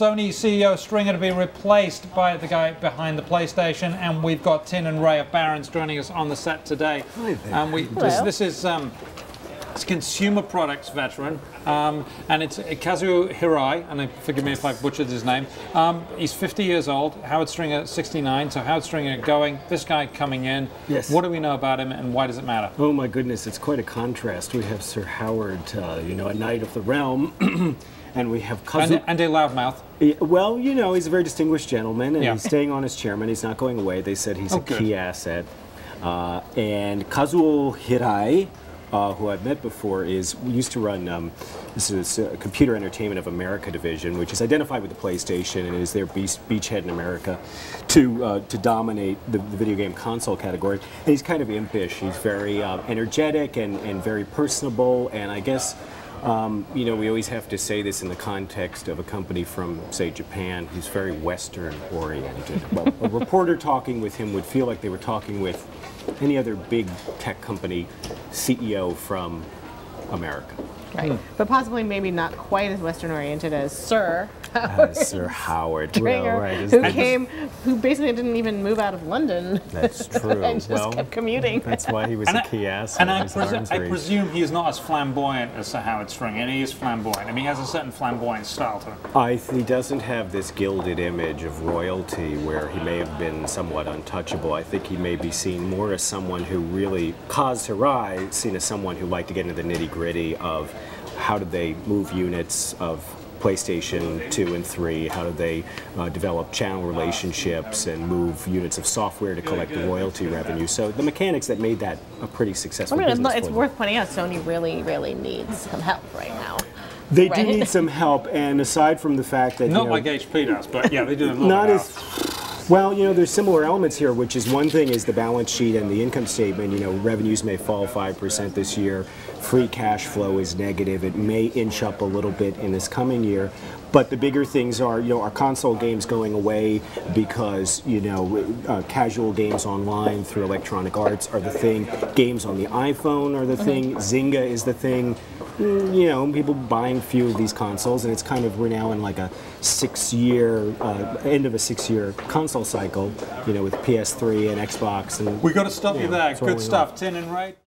Sony CEO Stringer to be replaced by the guy behind the PlayStation, and we've got Tiernan Ray of Barron's joining us on the set today. Hi there. And we, this, this is um, it's a consumer products veteran, um, and it's Kazuo Hirai, and forgive me if I butchered his name. Um, he's 50 years old. Howard Stringer, 69. So Howard Stringer going. This guy coming in. Yes. What do we know about him, and why does it matter? Oh my goodness, it's quite a contrast. We have Sir Howard, uh, you know, a knight of the realm, and we have Kazu. And, and a loudmouth. Well, you know, he's a very distinguished gentleman, and Yeah. he's staying on as chairman. He's not going away. They said he's Oh, a good. key asset. Uh, and Kazuo Hirai, uh, who I've met before, is we used to run. Um, this is uh, Computer Entertainment of America division, which is identified with the PlayStation and is their beachhead in America to uh, to dominate the, the video game console category. And he's kind of impish. He's very uh, energetic and, and very personable. And I guess. Um, you know, we always have to say this in the context of a company from, say, Japan, who's very Western oriented. Well, a reporter talking with him would feel like they were talking with any other big tech company CEO from America. Right. But possibly maybe not quite as Western oriented as Sir Uh, Sir Howard. Stringer, Well, right, who that- came, who basically didn't even move out of London That's true. and just well, kept commuting. that's why he was And a I- key asset. And I, presu- I presume he is not as flamboyant as Sir Howard Stringer, and he is flamboyant. I mean, he has a certain flamboyant style to him. I, he doesn't have this gilded image of royalty where he may have been somewhat untouchable. I think he may be seen more as someone who really, Kaz Hirai, seen as someone who liked to get into the nitty gritty of how did they move units of PlayStation 2 and 3, how do they uh, develop channel relationships and move units of software to collect the royalty revenue. So the mechanics that made that a pretty I successful mean, it's, business it's for them. worth pointing out Sony really, really needs some help right now. They do need some help, and aside from the fact that Not you know, like HP does, but yeah, they do a little not bit as now. Well you know there's similar elements here which is one thing is the balance sheet and the income statement. You know revenues may fall 5% this year. Free cash flow is negative. It may inch up a little bit in this coming year. But the bigger things are you know are console games going away because you know uh, casual games online through electronic arts are the thing. Games on the iphone are the thing. Zynga is the thing you know, people buying few of these consoles, and it's kind of we're now in like a six-year uh, end of a six-year console cycle. You know, with PS3 and Xbox and We got to stop you Yeah, there. Good stuff. Tiernan Ray.